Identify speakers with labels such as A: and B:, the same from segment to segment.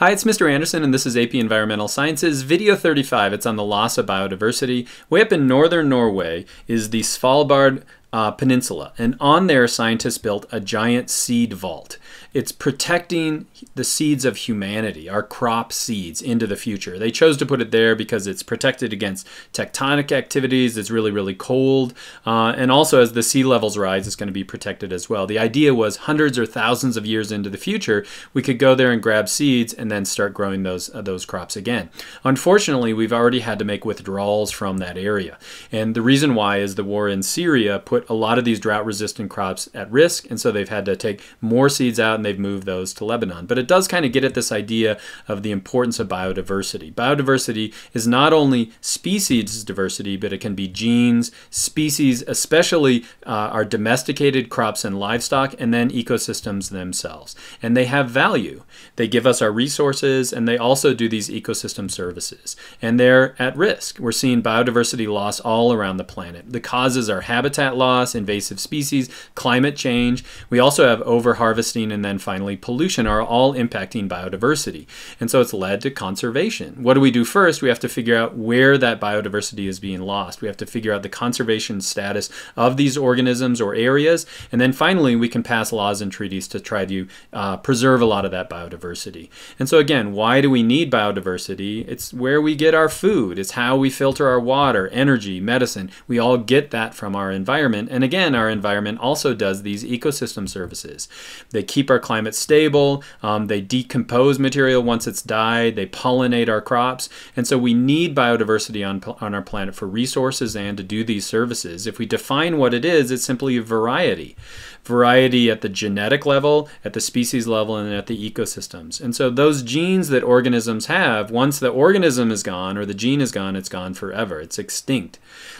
A: Hi, it's Mr. Andersen, and this is AP Environmental Sciences, video 35. It's on the loss of biodiversity. Way up in northern Norway is the Svalbard uh, Peninsula, and on there, scientists built a giant seed vault. It's protecting the seeds of humanity, our crop seeds, into the future. They chose to put it there because it's protected against tectonic activities. It's really, really cold. Uh, and also, as the sea levels rise, it's going to be protected as well. The idea was hundreds or thousands of years into the future, we could go there and grab seeds and then start growing those, uh, those crops again. Unfortunately, we've already had to make withdrawals from that area. And the reason why is the war in Syria put a lot of these drought resistant crops at risk. And so they've had to take more seeds out and they've moved those to Lebanon. But it does kind of get at this idea of the importance of biodiversity. Biodiversity is not only species diversity, but it can be genes, species, especially uh, our domesticated crops and livestock, and then ecosystems themselves. And they have value. They give us our resources, and they also do these ecosystem services. And they're at risk. We're seeing biodiversity loss all around the planet. The causes are habitat loss, invasive species, climate change. We also have overharvesting and then finally pollution are all impacting biodiversity. And so it's led to conservation. What do we do first? We have to figure out where that biodiversity is being lost. We have to figure out the conservation status of these organisms or areas. And then finally, we can pass laws and treaties to try to uh, preserve a lot of that biodiversity. And so again, why do we need biodiversity? It's where we get our food. It's how we filter our water, energy, medicine. We all get that from our environment. And again, our environment also does these ecosystem services. They keep our climate stable. Um, they decompose material once it's died. They pollinate our crops. And so we need biodiversity on, on our planet for resources and to do these services. If we define what it is, it's simply a variety. Variety at the genetic level, at the species level, and at the ecosystems. And so those genes that organisms have, once the organism is gone or the gene is gone, it's gone forever. It's extinct.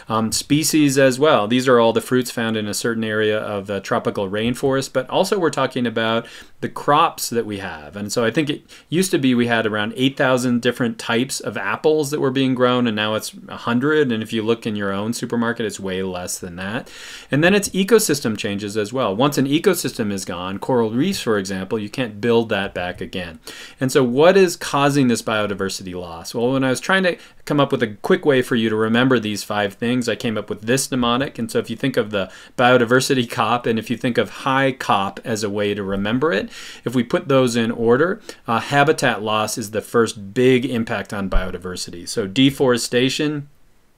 A: Um, species as well. These are all the fruits found in a certain area of the tropical rainforest, but also we're talking about the crops that we have. And so I think it used to be we had around 8,000 different types of apples that were being grown, and now it's 100. And if you look in your own supermarket, it's way less than that. And then it's ecosystem changes as well. Once an ecosystem is gone, coral reefs, for example, you can't build that back again. And so, what is causing this biodiversity loss? Well, when I was trying to come up with a quick way for you to remember these five things, I came up with this mnemonic. And so, if you think of the biodiversity COP and if you think of high COP as a way to remember it, if we put those in order, uh, habitat loss is the first big impact on biodiversity. So, deforestation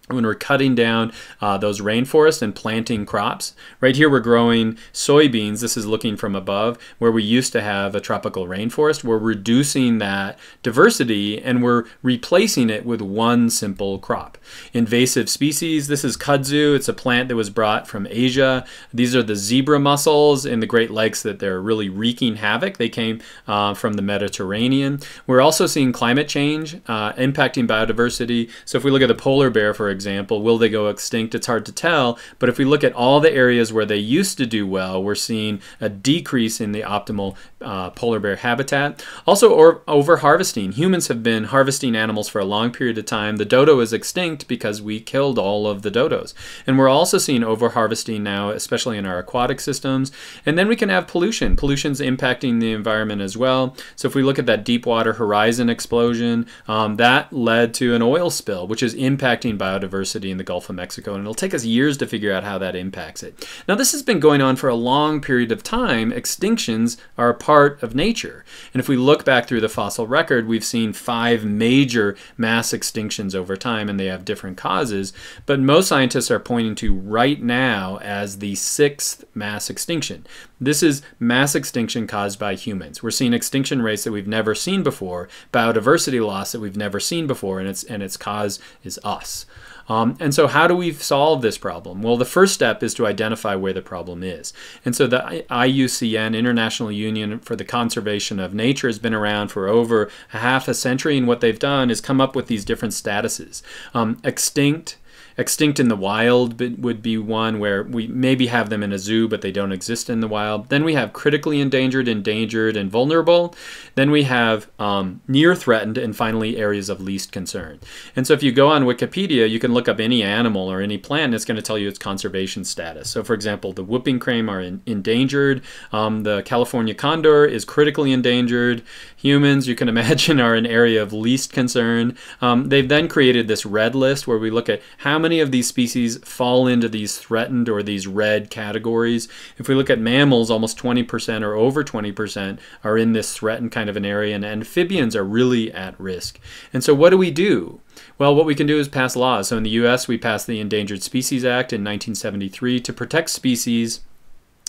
A: when we're cutting down uh, those rainforests and planting crops. Right here we're growing soybeans. This is looking from above where we used to have a tropical rainforest. We're reducing that diversity and we're replacing it with one simple crop. Invasive species, this is kudzu. It's a plant that was brought from Asia. These are the zebra mussels in the Great Lakes that they're really wreaking havoc. They came uh, from the Mediterranean. We're also seeing climate change uh, impacting biodiversity. So if we look at the polar bear, for example, will they go extinct? It's hard to tell. But if we look at all the areas where they used to do well, we're seeing a decrease in the optimal uh, polar bear habitat. Also, over harvesting. Humans have been harvesting animals for a long period of time. The dodo is extinct because we killed all of the dodos. And we're also seeing over harvesting now, especially in our aquatic systems. And then we can have pollution. Pollution's impacting the environment as well. So if we look at that Deepwater Horizon explosion, um, that led to an oil spill, which is impacting biodiversity biodiversity in the Gulf of Mexico, and it'll take us years to figure out how that impacts it. Now, this has been going on for a long period of time. Extinctions are a part of nature. And if we look back through the fossil record, we've seen five major mass extinctions over time, and they have different causes. But most scientists are pointing to right now as the sixth mass extinction. This is mass extinction caused by humans. We're seeing extinction rates that we've never seen before, biodiversity loss that we've never seen before, and its and its cause is us. Um, and so, how do we solve this problem? Well, the first step is to identify where the problem is. And so, the IUCN, International Union for the Conservation of Nature, has been around for over half a century. And what they've done is come up with these different statuses um, extinct, extinct in the wild would be one where we maybe have them in a zoo, but they don't exist in the wild. Then we have critically endangered, endangered, and vulnerable. Then we have um, near threatened, and finally areas of least concern. And so if you go on Wikipedia, you can look up any animal or any plant, and it's going to tell you its conservation status. So for example, the whooping crane are in, endangered. Um, the California condor is critically endangered. Humans, you can imagine, are an area of least concern. Um, they've then created this red list where we look at how many of these species fall into these threatened or these red categories. If we look at mammals, almost 20% or over 20% are in this threatened kind of an area, and amphibians are really at risk. And so, what do we do? Well, what we can do is pass laws. So, in the US, we passed the Endangered Species Act in 1973 to protect species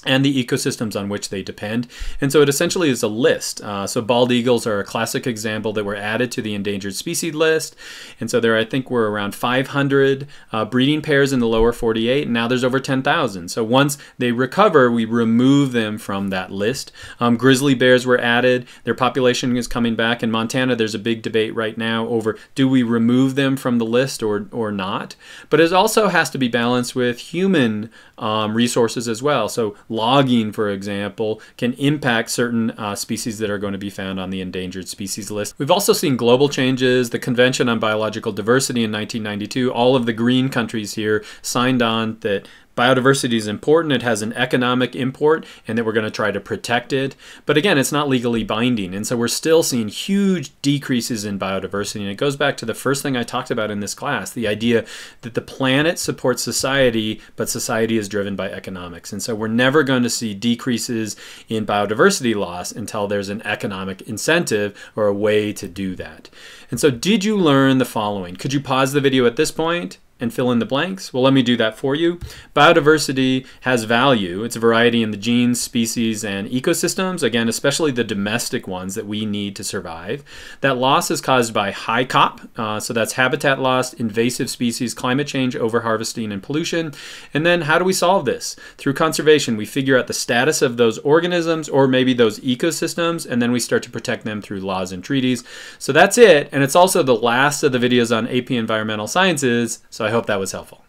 A: and the ecosystems on which they depend. And so it essentially is a list. Uh, so bald eagles are a classic example that were added to the endangered species list. And so there, I think, were around 500 uh, breeding pairs in the lower 48, and now there's over 10,000. So once they recover, we remove them from that list. Um, grizzly bears were added. Their population is coming back. In Montana, there's a big debate right now over do we remove them from the list or, or not. But it also has to be balanced with human um, resources as well. So logging, for example, can impact certain uh, species that are going to be found on the endangered species list. We've also seen global changes. The Convention on Biological Diversity in 1992, all of the green countries here signed on that biodiversity is important, it has an economic import, and that we're going to try to protect it. But again, it's not legally binding. And so we're still seeing huge decreases in biodiversity. And it goes back to the first thing I talked about in this class the idea that the planet supports society, but society is driven by economics. And so we're never going to see decreases in biodiversity loss until there's an economic incentive or a way to do that. And so, did you learn the following? Could you pause the video at this point? And fill in the blanks? Well, let me do that for you. Biodiversity has value. It's a variety in the genes, species, and ecosystems, again, especially the domestic ones that we need to survive. That loss is caused by high COP, uh, so that's habitat loss, invasive species, climate change, overharvesting, and pollution. And then how do we solve this? Through conservation, we figure out the status of those organisms or maybe those ecosystems, and then we start to protect them through laws and treaties. So that's it, and it's also the last of the videos on AP Environmental Sciences, I hope that was helpful.